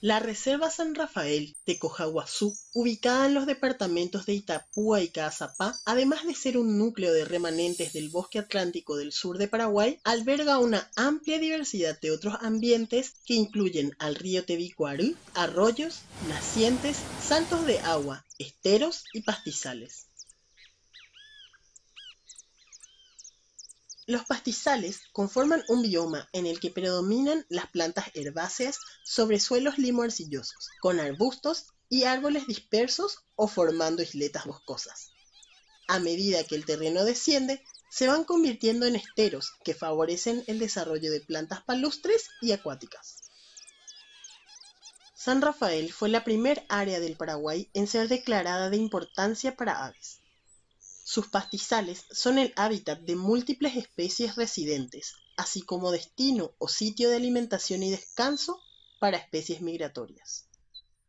La Reserva San Rafael de Cojaguazú, ubicada en los departamentos de Itapúa y Caazapá, además de ser un núcleo de remanentes del bosque atlántico del sur de Paraguay, alberga una amplia diversidad de otros ambientes que incluyen al río Tebicuarú, arroyos, nacientes, saltos de agua, esteros y pastizales. Los pastizales conforman un bioma en el que predominan las plantas herbáceas sobre suelos limo-arcillosos, con arbustos y árboles dispersos o formando isletas boscosas. A medida que el terreno desciende, se van convirtiendo en esteros que favorecen el desarrollo de plantas palustres y acuáticas. San Rafael fue la primer área del Paraguay en ser declarada de importancia para aves. Sus pastizales son el hábitat de múltiples especies residentes, así como destino o sitio de alimentación y descanso para especies migratorias.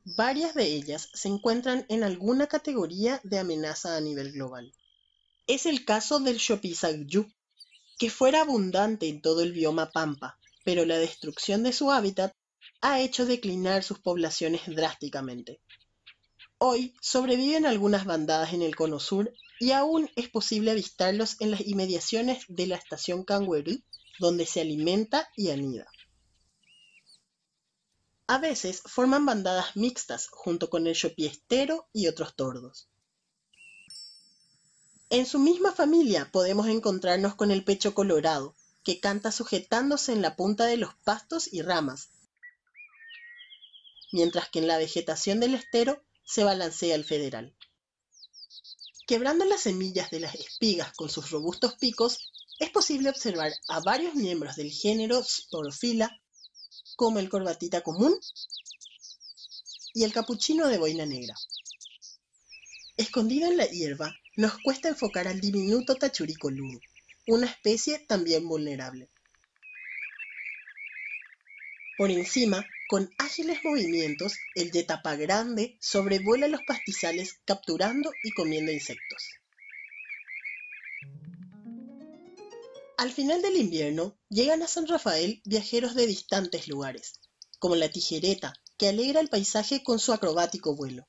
Varias de ellas se encuentran en alguna categoría de amenaza a nivel global. Es el caso del Xopisagyu, que fuera abundante en todo el bioma pampa, pero la destrucción de su hábitat ha hecho declinar sus poblaciones drásticamente. Hoy sobreviven algunas bandadas en el cono sur y aún es posible avistarlos en las inmediaciones de la estación Kangaroo, donde se alimenta y anida. A veces forman bandadas mixtas junto con el chopiestero y otros tordos. En su misma familia podemos encontrarnos con el pecho colorado, que canta sujetándose en la punta de los pastos y ramas, mientras que en la vegetación del estero se balancea el federal. Quebrando las semillas de las espigas con sus robustos picos, es posible observar a varios miembros del género Sporophila, como el corbatita común y el capuchino de boina negra. Escondido en la hierba, nos cuesta enfocar al diminuto tachuricoludo, una especie también vulnerable. Por encima, con ágiles movimientos, el yetapa grande sobrevuela los pastizales capturando y comiendo insectos. Al final del invierno, llegan a San Rafael viajeros de distantes lugares, como la tijereta, que alegra el paisaje con su acrobático vuelo.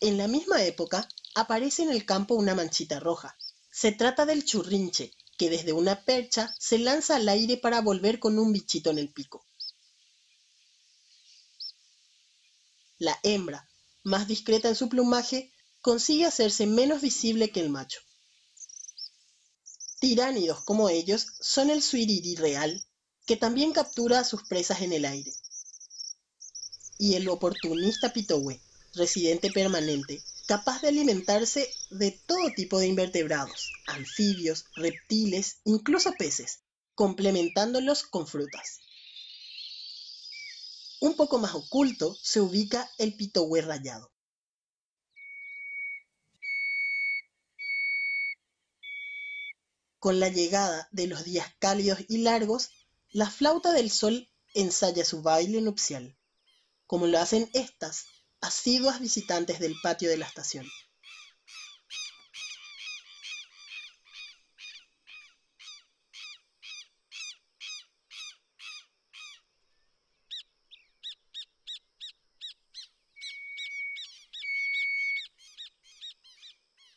En la misma época, aparece en el campo una manchita roja. Se trata del churrinche, que desde una percha se lanza al aire para volver con un bichito en el pico. La hembra, más discreta en su plumaje, consigue hacerse menos visible que el macho. Tiránidos como ellos son el suiriri real, que también captura a sus presas en el aire, y el oportunista pitohue, residente permanente, capaz de alimentarse de todo tipo de invertebrados, anfibios, reptiles, incluso peces, complementándolos con frutas. Un poco más oculto se ubica el pitohue rayado. Con la llegada de los días cálidos y largos, la flauta del sol ensaya su baile nupcial, como lo hacen estas asiduas visitantes del patio de la estación.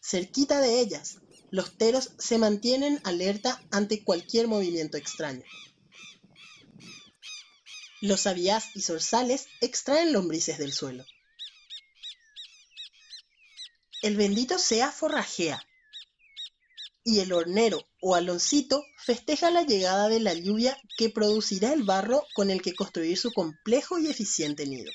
Cerquita de ellas, los teros se mantienen alerta ante cualquier movimiento extraño. Los aviás y zorzales extraen lombrices del suelo. El bendito sea forrajea. Y el hornero o aloncito festeja la llegada de la lluvia que producirá el barro con el que construir su complejo y eficiente nido.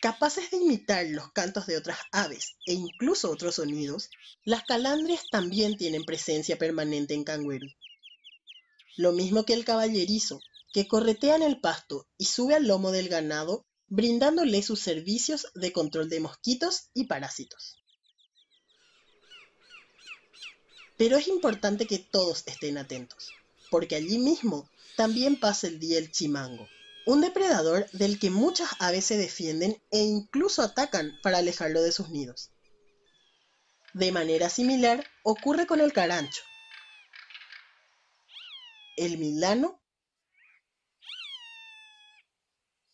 Capaces de imitar los cantos de otras aves e incluso otros sonidos, las calandrias también tienen presencia permanente en Cangueru. Lo mismo que el caballerizo, que corretea en el pasto y sube al lomo del ganado brindándole sus servicios de control de mosquitos y parásitos. Pero es importante que todos estén atentos, porque allí mismo también pasa el día el chimango, un depredador del que muchas aves se defienden e incluso atacan para alejarlo de sus nidos. De manera similar ocurre con el carancho. el milano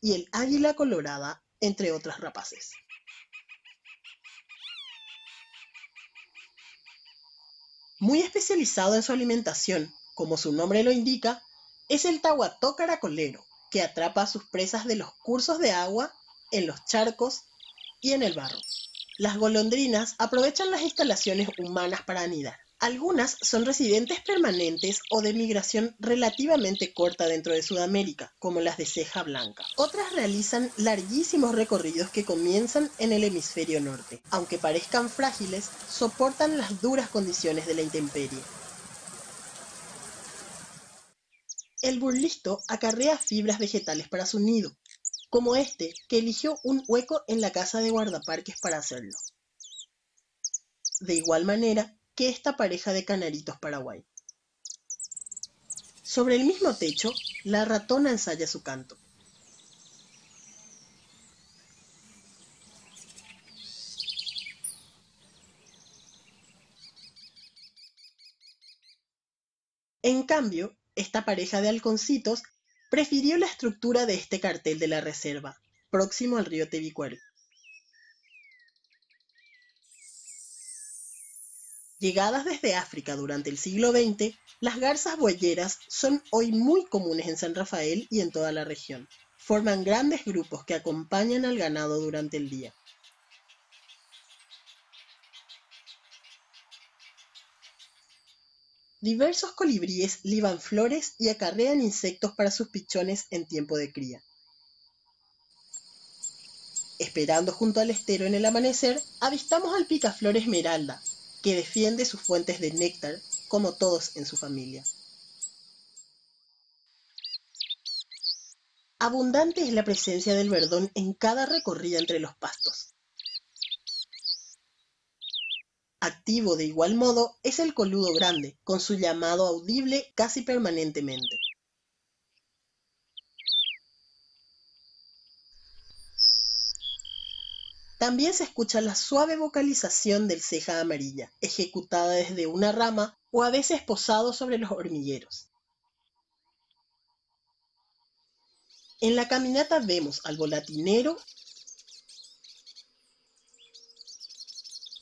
y el águila colorada, entre otras rapaces. Muy especializado en su alimentación, como su nombre lo indica, es el tahuató caracolero, que atrapa a sus presas de los cursos de agua, en los charcos y en el barro. Las golondrinas aprovechan las instalaciones humanas para anidar. Algunas son residentes permanentes o de migración relativamente corta dentro de Sudamérica, como las de ceja blanca. Otras realizan larguísimos recorridos que comienzan en el hemisferio norte. Aunque parezcan frágiles, soportan las duras condiciones de la intemperie. El burlisto acarrea fibras vegetales para su nido, como este, que eligió un hueco en la casa de guardaparques para hacerlo. De igual manera, que esta pareja de canaritos paraguay. Sobre el mismo techo, la ratona ensaya su canto. En cambio, esta pareja de halconcitos prefirió la estructura de este cartel de la reserva, próximo al río Tebicuero. Llegadas desde África durante el siglo XX, las garzas boyeras son hoy muy comunes en San Rafael y en toda la región. Forman grandes grupos que acompañan al ganado durante el día. Diversos colibríes liban flores y acarrean insectos para sus pichones en tiempo de cría. Esperando junto al estero en el amanecer, avistamos al picaflor esmeralda, que defiende sus fuentes de néctar, como todos en su familia. Abundante es la presencia del verdón en cada recorrida entre los pastos. Activo de igual modo es el coludo grande, con su llamado audible casi permanentemente. También se escucha la suave vocalización del ceja amarilla, ejecutada desde una rama o a veces posado sobre los hormigueros. En la caminata vemos al volatinero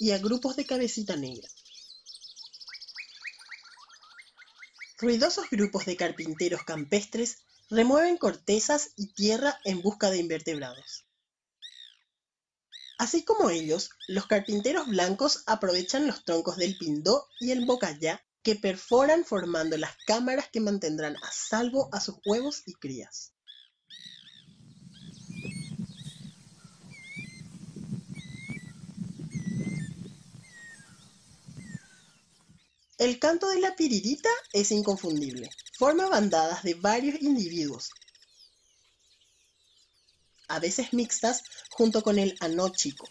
y a grupos de cabecita negra. Ruidosos grupos de carpinteros campestres remueven cortezas y tierra en busca de invertebrados. Así como ellos, los carpinteros blancos aprovechan los troncos del pindó y el bocayá que perforan formando las cámaras que mantendrán a salvo a sus huevos y crías. El canto de la piririta es inconfundible. Forma bandadas de varios individuos, a veces mixtas, junto con el anóchico.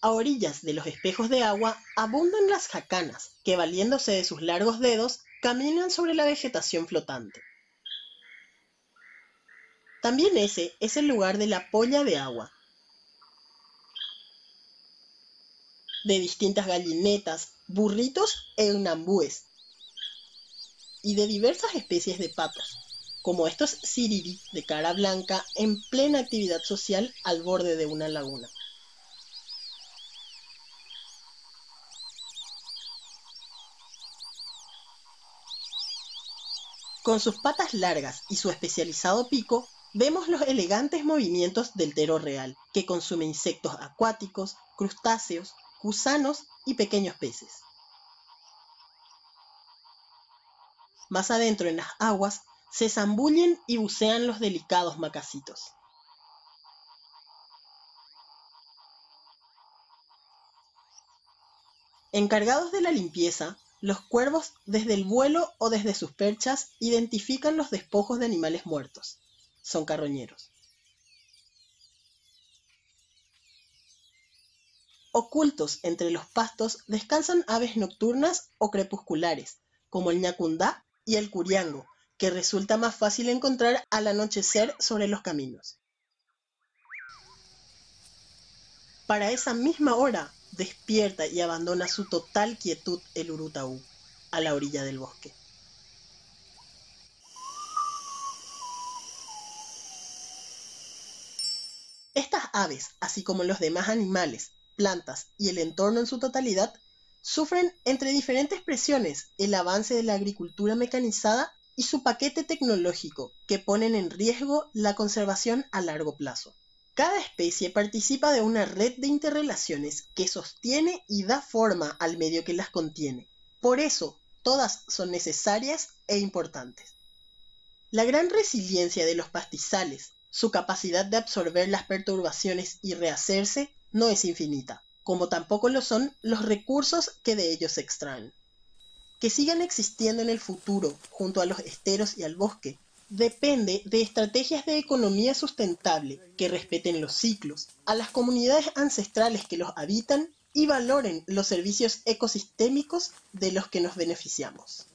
A orillas de los espejos de agua abundan las jacanas, que valiéndose de sus largos dedos, caminan sobre la vegetación flotante. También ese es el lugar de la polla de agua, de distintas gallinetas, burritos e unambúes, y de diversas especies de patos, como estos siriri de cara blanca en plena actividad social al borde de una laguna. Con sus patas largas y su especializado pico, vemos los elegantes movimientos del tero real, que consume insectos acuáticos, crustáceos, gusanos y pequeños peces. Más adentro en las aguas se zambullen y bucean los delicados macacitos. Encargados de la limpieza, los cuervos desde el vuelo o desde sus perchas identifican los despojos de animales muertos. Son carroñeros. Ocultos entre los pastos descansan aves nocturnas o crepusculares, como el ñacundá y el curiango, que resulta más fácil encontrar al anochecer sobre los caminos. Para esa misma hora, despierta y abandona su total quietud el urutaú, a la orilla del bosque. Estas aves, así como los demás animales, plantas y el entorno en su totalidad, sufren entre diferentes presiones el avance de la agricultura mecanizada y su paquete tecnológico, que ponen en riesgo la conservación a largo plazo. Cada especie participa de una red de interrelaciones que sostiene y da forma al medio que las contiene. Por eso, todas son necesarias e importantes. La gran resiliencia de los pastizales, su capacidad de absorber las perturbaciones y rehacerse, no es infinita, como tampoco lo son los recursos que de ellos se extraen que sigan existiendo en el futuro junto a los esteros y al bosque depende de estrategias de economía sustentable que respeten los ciclos, a las comunidades ancestrales que los habitan y valoren los servicios ecosistémicos de los que nos beneficiamos.